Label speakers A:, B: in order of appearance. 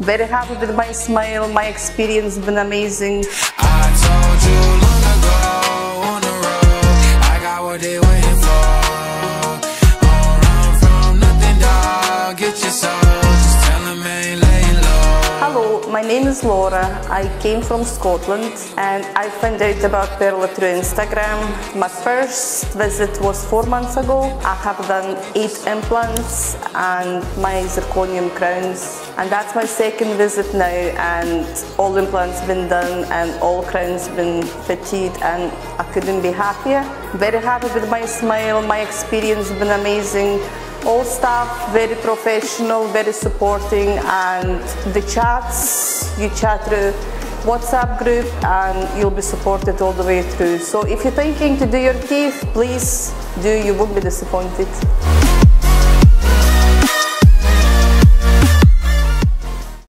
A: Very happy with my smile. My experience been amazing. Hello, my name is Laura. I came from Scotland and I found out about Perla through Instagram. My first visit was four months ago. I have done eight implants and my zirconium crowns. And that's my second visit now and all implants been done and all crowns been fitted and I couldn't be happier. Very happy with my smile. My experience has been amazing all staff very professional very supporting and the chats you chat through whatsapp group and you'll be supported all the way through. So if you're thinking to do your teeth please do you won't be disappointed